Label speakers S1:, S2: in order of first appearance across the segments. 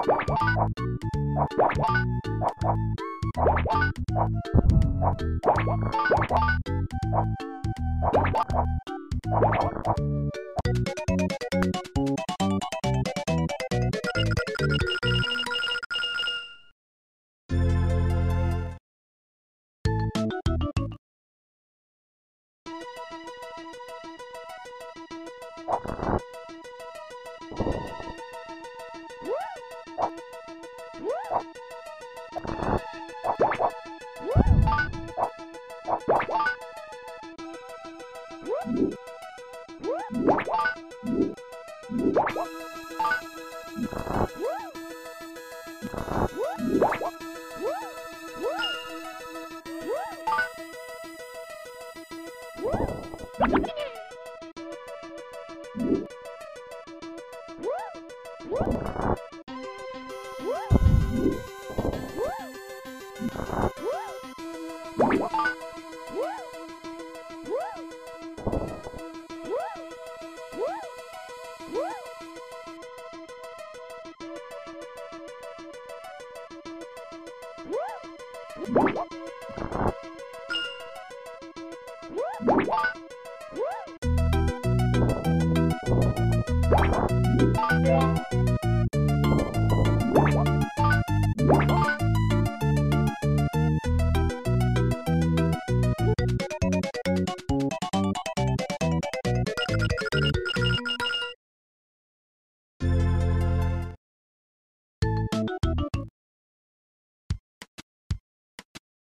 S1: you What?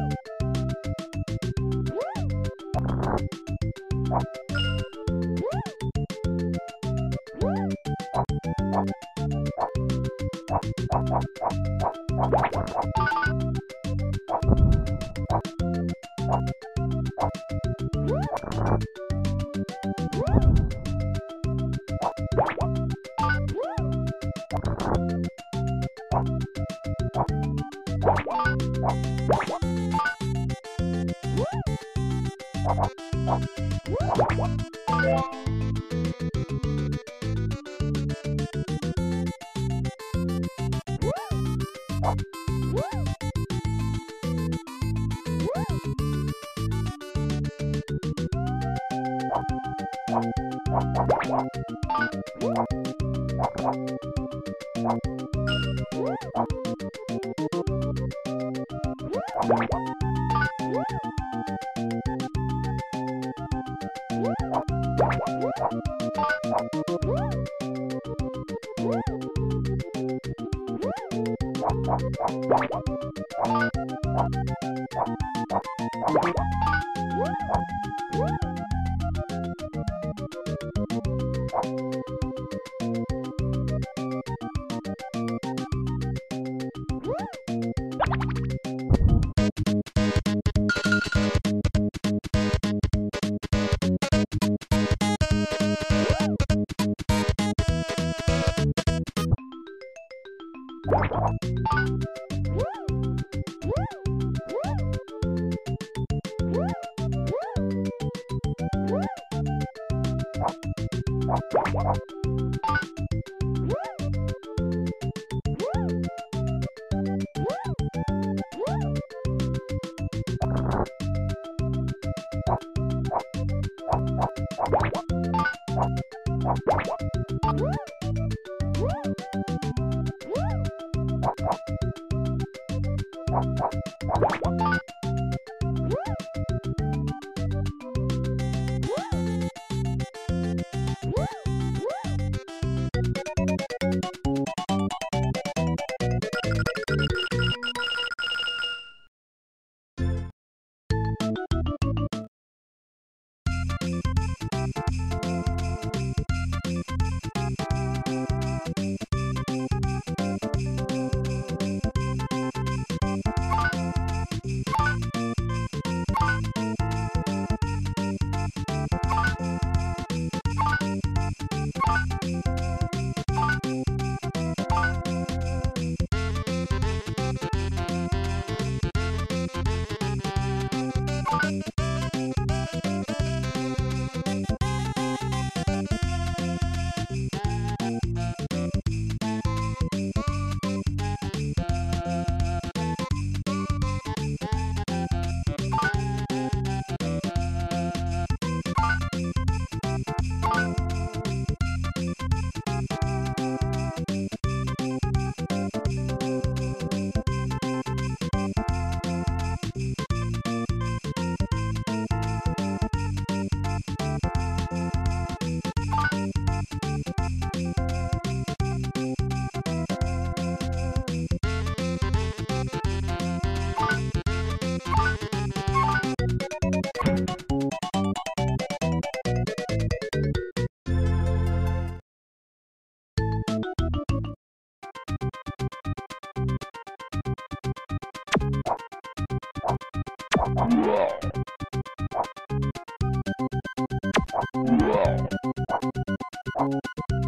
S1: What? Woo! What? Woo! Wow.